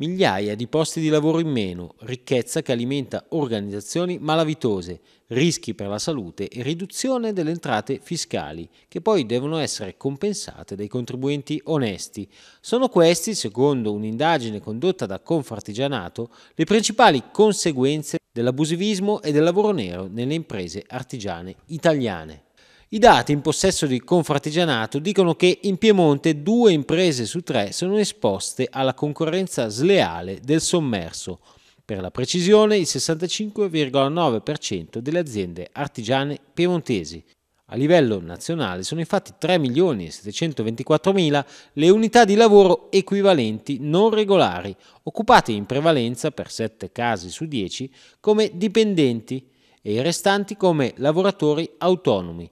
Migliaia di posti di lavoro in meno, ricchezza che alimenta organizzazioni malavitose, rischi per la salute e riduzione delle entrate fiscali, che poi devono essere compensate dai contribuenti onesti. Sono questi, secondo un'indagine condotta da Confartigianato, le principali conseguenze dell'abusivismo e del lavoro nero nelle imprese artigiane italiane. I dati in possesso di Confartigianato dicono che in Piemonte due imprese su tre sono esposte alla concorrenza sleale del sommerso. Per la precisione, il 65,9% delle aziende artigiane piemontesi. A livello nazionale sono infatti 3.724.000 le unità di lavoro equivalenti non regolari, occupate in prevalenza per 7 casi su 10 come dipendenti e i restanti come lavoratori autonomi.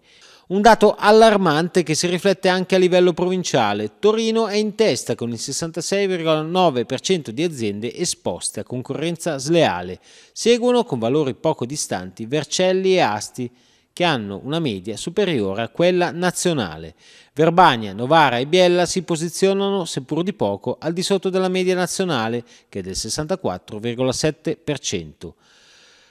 Un dato allarmante che si riflette anche a livello provinciale. Torino è in testa con il 66,9% di aziende esposte a concorrenza sleale. Seguono con valori poco distanti Vercelli e Asti che hanno una media superiore a quella nazionale. Verbania, Novara e Biella si posizionano, seppur di poco, al di sotto della media nazionale, che è del 64,7%.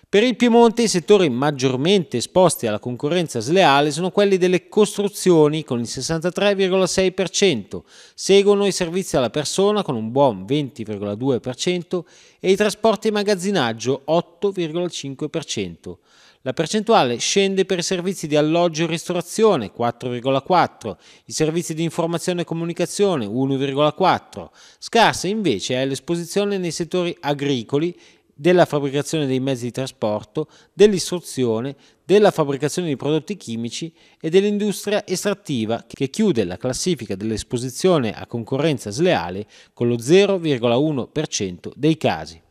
Per il Piemonte i settori maggiormente esposti alla concorrenza sleale sono quelli delle costruzioni con il 63,6%, seguono i servizi alla persona con un buon 20,2% e i trasporti e magazzinaggio 8,5%. La percentuale scende per i servizi di alloggio e ristorazione 4,4, i servizi di informazione e comunicazione 1,4. Scarsa invece è l'esposizione nei settori agricoli della fabbricazione dei mezzi di trasporto, dell'istruzione, della fabbricazione di prodotti chimici e dell'industria estrattiva che chiude la classifica dell'esposizione a concorrenza sleale con lo 0,1% dei casi.